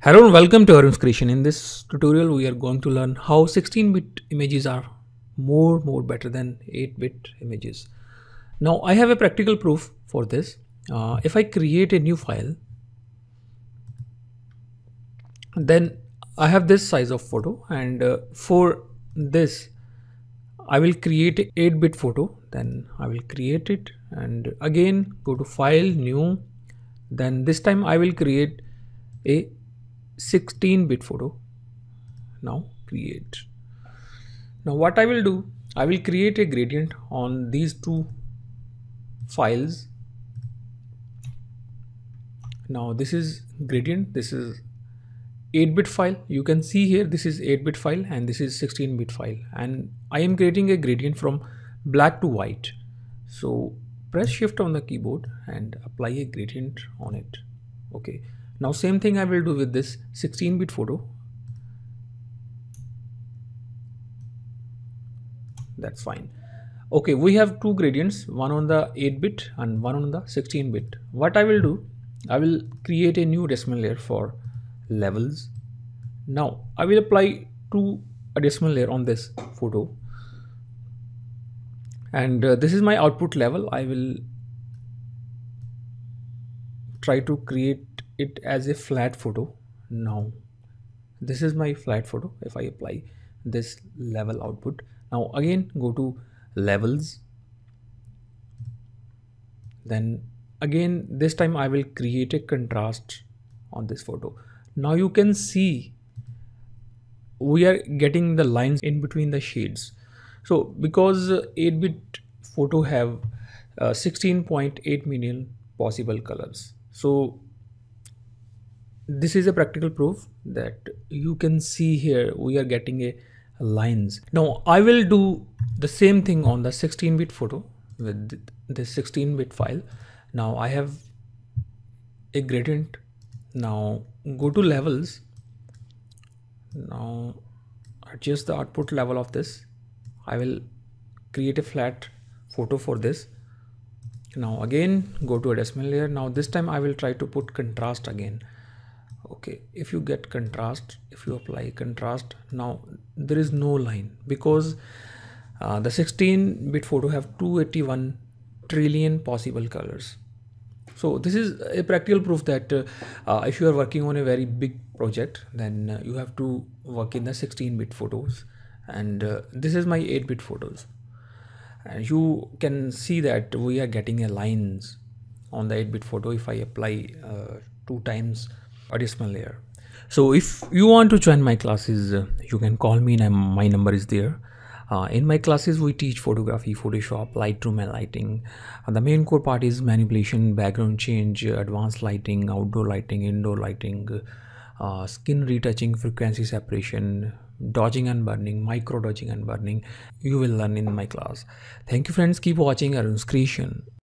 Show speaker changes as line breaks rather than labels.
Hello and welcome to Arunz Creation. In this tutorial, we are going to learn how 16-bit images are more more better than 8-bit images. Now, I have a practical proof for this. Uh, if I create a new file, then I have this size of photo and uh, for this, I will create a 8-bit photo. Then I will create it and again go to file, new. Then this time I will create a 16 bit photo. Now create. Now what I will do I will create a gradient on these two files. Now this is gradient. This is 8 bit file. You can see here this is 8 bit file and this is 16 bit file. And I am creating a gradient from black to white. So press shift on the keyboard and apply a gradient on it. Okay now same thing I will do with this 16 bit photo. That's fine. Okay we have two gradients one on the 8 bit and one on the 16 bit. What I will do I will create a new decimal layer for levels. Now I will apply two decimal layer on this photo. And uh, this is my output level. I will try to create it as a flat photo. Now this is my flat photo. If I apply this level output now again go to levels. Then again this time I will create a contrast on this photo. Now you can see we are getting the lines in between the shades. So because 8-bit photo have uh, 16.8 million possible colors. So this is a practical proof that you can see here we are getting a lines. Now i will do the same thing on the 16 bit photo with this 16 bit file. Now i have a gradient. Now go to levels. Now adjust the output level of this. I will create a flat photo for this. Now again go to a decimal layer. Now this time i will try to put contrast again okay if you get contrast if you apply contrast now there is no line because uh, the 16 bit photo have 281 trillion possible colors. So this is a practical proof that uh, uh, if you are working on a very big project then uh, you have to work in the 16 bit photos and uh, this is my 8 bit photos. And you can see that we are getting a lines on the 8 bit photo if I apply uh, two times additional layer. So if you want to join my classes uh, you can call me and my number is there. Uh, in my classes we teach photography photoshop lightroom and lighting. Uh, the main core part is manipulation background change advanced lighting outdoor lighting indoor lighting uh, skin retouching frequency separation dodging and burning micro dodging and burning. You will learn in my class. Thank you friends. Keep watching Arunz creation